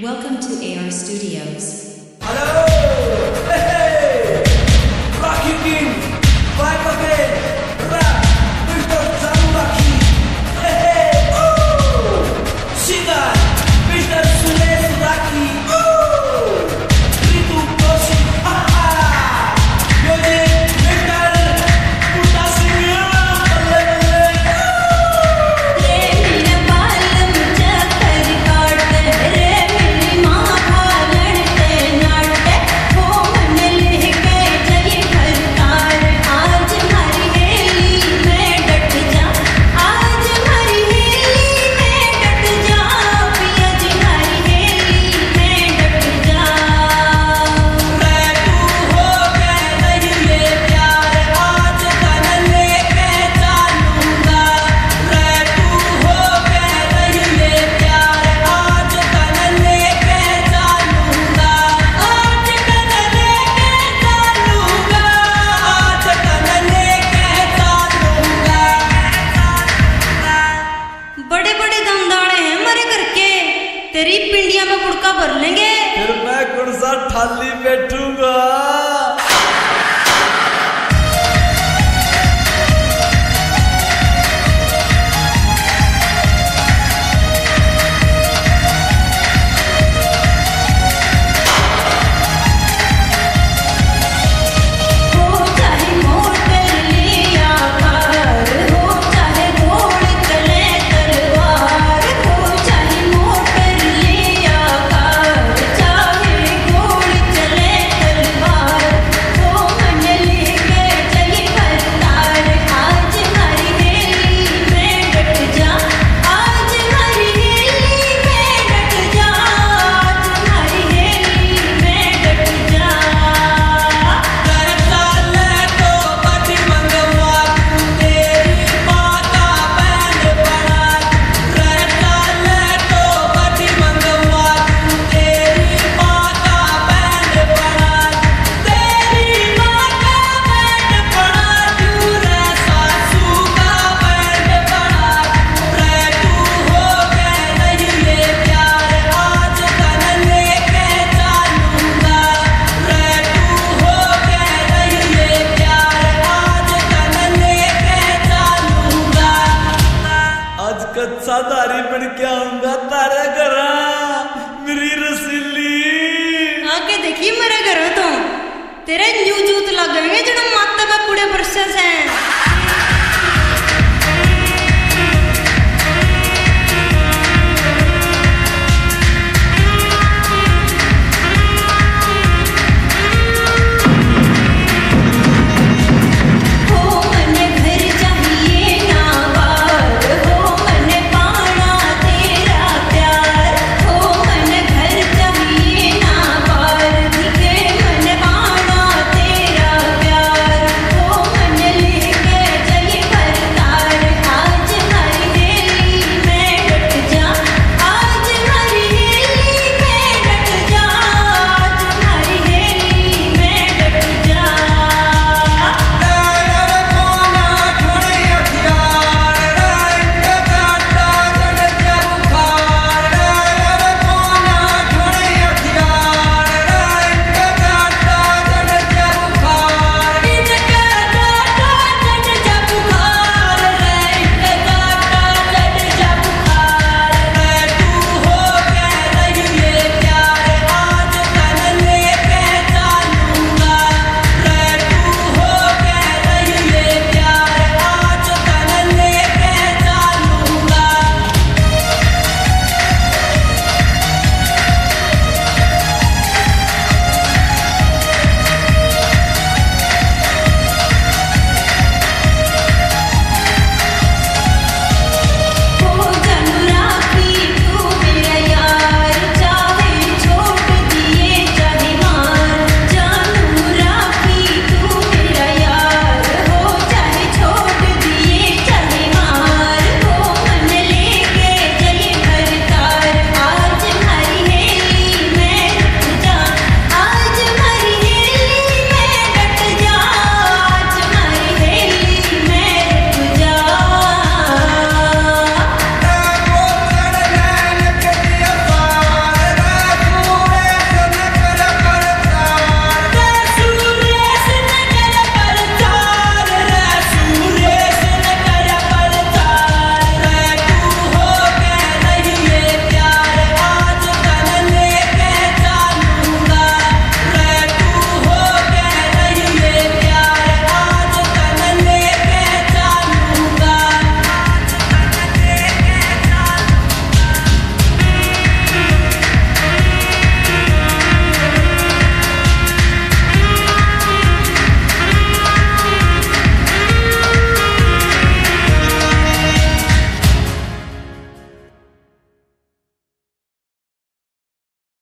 Welcome to AR Studios. Hello! चिड़िया में गुड़का भर लेंगे। फिर मैं गुड़सा थाली बैठूँगा साधारी बन के आऊँगा, तारे घर मेरी रसीली। आके देखी मेरे घर तो? तेरे न्यू जूत लग गए जो माता में पूरे ब्रशेस है।